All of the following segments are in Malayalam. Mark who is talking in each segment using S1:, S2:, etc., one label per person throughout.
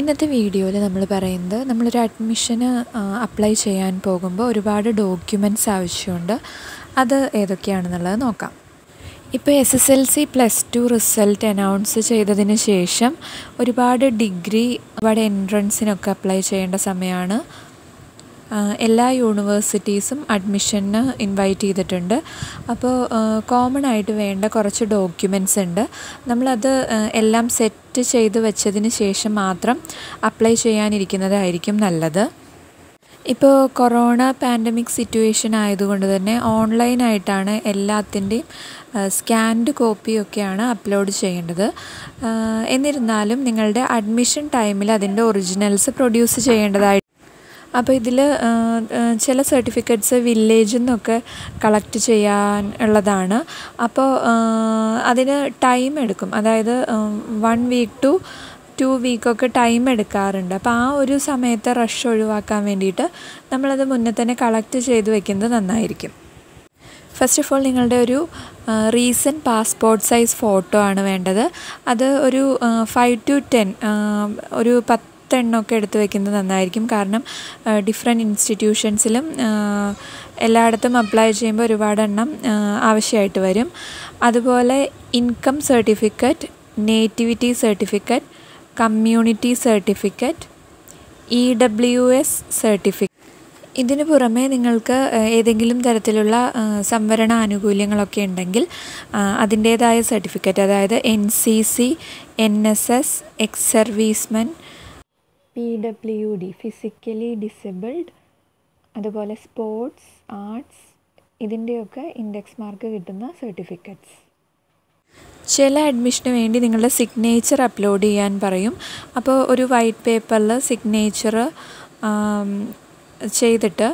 S1: ഇന്നത്തെ വീഡിയോയിൽ നമ്മൾ പറയുന്നത് നമ്മളൊരു അഡ്മിഷന് അപ്ലൈ ചെയ്യാൻ പോകുമ്പോൾ ഒരുപാട് ഡോക്യുമെന്റ്സ് ആവശ്യമുണ്ട്. അത് ഏതൊക്കെയാണെന്നുള്ളത് നോക്കാം. ഇപ്പോൾ S S L C plus two result announce ചെയ്തതിന് ശേഷം ഒരുപാട് ഡിഗ്രി ഒരുപാട് എൻട്രൻസിനൊക്കെ അപ്ലൈ ചെയ്യേണ്ട സമയമാണ്. എല്ലാ യൂണിവേഴ്സിറ്റീസും അഡ്മിഷന് ഇൻവൈറ്റ് ചെയ്തിട്ടുണ്ട്. അപ്പോൾ കോമൺ ആയിട്ട് വേണ്ട കുറച്ച് ഡോക്യുമെന്റ്സ് ഉണ്ട്. നമ്മളത് എല്ലാം സെറ്റ് ചെയ്ത് വെച്ചതിന് ശേഷം മാത്രം അപ്ലൈ ചെയ്യാനിരിക്കുന്നതായിരിക്കും നല്ലത്. ഇപ്പോൾ കൊറോണ പാൻഡമിക് സിറ്റുവേഷൻ ആയതുകൊണ്ട് തന്നെ ഓൺലൈനായിട്ടാണ് എല്ലാത്തിന്റെയും സ്കാൻഡ് കോപ്പിയൊക്കെയാണ് അപ്ലോഡ് ചെയ്യേണ്ടത്. എന്നിരുന്നാലും നിങ്ങളുടെ അഡ്മിഷൻ ടൈമിൽ അതിന്റെ ഒറിജിനൽസ് പ്രൊഡ്യൂസ് ചെയ്യേണ്ടതായിട്ട് അപ്പോൾ ഇതിൽ ചില സർട്ടിഫിക്കറ്റ്സ് വില്ലേജിൽ നിന്നൊക്കെ കളക്ട് ചെയ്യാൻ ഉള്ളതാണ്. അപ്പോൾ അതിന് ടൈം എടുക്കും. അതായത് വൺ വീക്ക് ടു ടു വീക്കൊക്കെ ടൈം എടുക്കാറുണ്ട്. അപ്പോൾ ആ ഒരു സമയത്തെ റഷ് ഒഴിവാക്കാൻ വേണ്ടിയിട്ട് നമ്മളത് മുന്നേ തന്നെ കളക്ട് ചെയ്ത് വെക്കുന്നത് നന്നായിരിക്കും. ഫസ്റ്റ് ഓഫ് ഓൾ നിങ്ങളുടെ ഒരു റീസെന്റ് പാസ്പോർട്ട് സൈസ് ഫോട്ടോ ആണ് വേണ്ടത്. അത് ഒരു ഫൈവ് ടു ടെൻ ഒരു പത്ത് എണ്ണമൊക്കെ എടുത്ത് വെക്കുന്നത് നന്നായിരിക്കും. കാരണം ഡിഫറെന്റ് ഇൻസ്റ്റിറ്റ്യൂഷൻസിലും എല്ലായിടത്തും അപ്ലൈ ചെയ്യുമ്പോൾ ഒരുപാട് എണ്ണം ആവശ്യമായിട്ട് വരും. അതുപോലെ income certificate nativity certificate community certificate E W S certificate ഇതിനു പുറമേ നിങ്ങൾക്ക് ഏതെങ്കിലും തരത്തിലുള്ള സംവരണ ആനുകൂല്യങ്ങളൊക്കെ ഉണ്ടെങ്കിൽ അതിന്റേതായ സർട്ടിഫിക്കറ്റ് അതായത് N C C N S S ex servicemen P W D physically disabled അതുപോലെ സ്പോർട്സ് ആർട്സ് ഇതിന്റെയൊക്കെ ഇൻഡെക്സ് മാർക്ക് കിട്ടുന്ന സർട്ടിഫിക്കറ്റ്സ് ചില അഡ്മിഷന് വേണ്ടി നിങ്ങളുടെ സിഗ്നേച്ചർ അപ്ലോഡ് ചെയ്യാൻ പറയും. അപ്പോൾ ഒരു വൈറ്റ് പേപ്പറിൽ സിഗ്നേച്ചർ ചെയ്തിട്ട്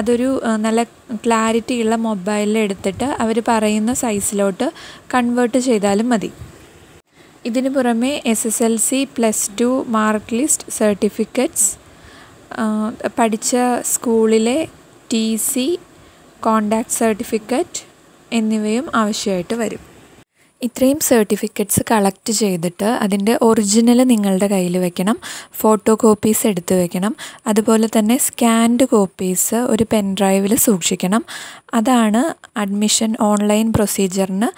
S1: അതൊരു നല്ല ക്ലാരിറ്റിയുള്ള മൊബൈലിൽ എടുത്തിട്ട് അവർ പറയുന്ന സൈസിലോട്ട് കൺവേർട്ട് ചെയ്താലും മതി. ഇതിനു പുറമെ S S L C plus two mark list certificates പഠിച്ച സ്കൂളിലെ ടി സി കോണ്ടാക്ട് സർട്ടിഫിക്കറ്റ് എന്നിവയും ആവശ്യമായിട്ട് വരും. ഇത്രയും സർട്ടിഫിക്കറ്റ്സ് കളക്ട് ചെയ്തിട്ട് അതിന്റെ ഒറിജിനൽ നിങ്ങളുടെ കയ്യിൽ വെക്കണം ഫോട്ടോ കോപ്പീസ് എടുത്ത് വെക്കണം അതുപോലെ തന്നെ സ്കാൻഡ് കോപ്പീസ് ഒരു പെൻ ഡ്രൈവിൽ സൂക്ഷിക്കണം. അതാണ് അഡ്മിഷൻ ഓൺലൈൻ പ്രൊസീജിയറിന്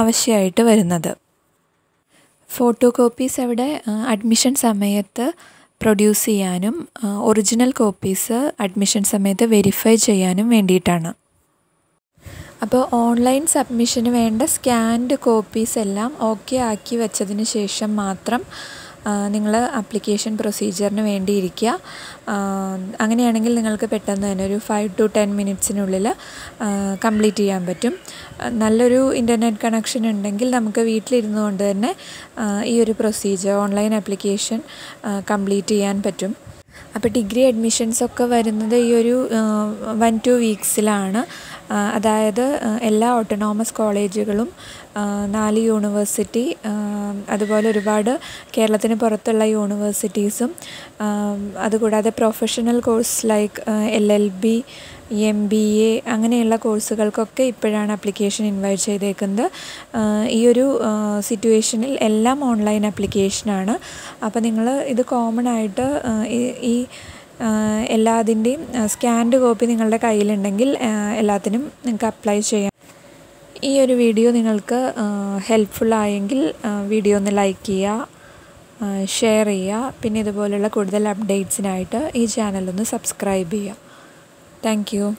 S1: ആവശ്യമായിട്ട് വരുന്നത്. ഫോട്ടോ കോപ്പീസ് അവിടെ അഡ്മിഷൻ സമയത്ത് പ്രൊഡ്യൂസ് ചെയ്യാനും ഒറിജിനൽ കോപ്പീസ് അഡ്മിഷൻ സമയത്ത് വെരിഫൈ ചെയ്യാനും വേണ്ടിയിട്ടാണ്. അപ്പോൾ ഓൺലൈൻ സബ്മിഷന് വേണ്ട സ്കാൻഡ് കോപ്പീസ് എല്ലാം ഓക്കെ ആക്കി വെച്ചതിന് ശേഷം മാത്രം നിങ്ങൾ ആപ്ലിക്കേഷൻ പ്രൊസീജിയറിന് വേണ്ടി ഇരിക്കുക അങ്ങനെയാണെങ്കിൽ നിങ്ങൾക്ക് പെട്ടെന്ന് തന്നെ ഒരു ഫൈവ് ടു ടെൻ മിനിറ്റ്സിനുള്ളിൽ കംപ്ലീറ്റ് ചെയ്യാൻ പറ്റും. നല്ലൊരു ഇന്റർനെറ്റ് കണക്ഷൻ ഉണ്ടെങ്കിൽ നമുക്ക് വീട്ടിലിരുന്നു കൊണ്ട് തന്നെ ഈ ഒരു പ്രൊസീജിയർ ഓൺലൈൻ ആപ്ലിക്കേഷൻ കംപ്ലീറ്റ് ചെയ്യാൻ പറ്റും. അപ്പോൾ ഡിഗ്രി അഡ്മിഷൻസ് ഒക്കെ വരുന്നത് ഈ ഒരു വൺ ടു വീക്സിലാണ് അതായത് എല്ലാ ഓട്ടോണോമസ് കോളേജുകളും നാല് യൂണിവേഴ്സിറ്റി അതുപോലെ ഒരുപാട് കേരളത്തിന് പുറത്തുള്ള യൂണിവേഴ്സിറ്റീസും അതുകൂടാതെ professional course like L L B M B A അങ്ങനെയുള്ള കോഴ്സുകൾക്കൊക്കെ ഇപ്പോഴാണ് അപ്ലിക്കേഷൻ ഇൻവൈറ്റ് ചെയ്തേക്കുന്നത്. ഈ ഒരു സിറ്റുവേഷനിൽ എല്ലാം ഓൺലൈൻ ആപ്ലിക്കേഷനാണ് അപ്പോൾ നിങ്ങൾ ഇത് കോമൺ ആയിട്ട് ഈ എല്ലാതിന്റെയും സ്കാൻഡ് കോപ്പി നിങ്ങളുടെ കയ്യിലുണ്ടെങ്കിൽ എല്ലാത്തിനും നിങ്ങൾക്ക് അപ്ലൈ ചെയ്യാം. ഈ ഒരു വീഡിയോ നിങ്ങൾക്ക് ഹെൽപ്ഫുള്ളായെങ്കിൽ വീഡിയോ ഒന്ന് ലൈക്ക് ചെയ്യുക ഷെയർ ചെയ്യുക. പിന്നെ ഇതുപോലുള്ള കൂടുതൽ അപ്ഡേറ്റ്സിനായിട്ട് ഈ ചാനലൊന്ന് സബ്സ്ക്രൈബ് ചെയ്യുക. Thank you.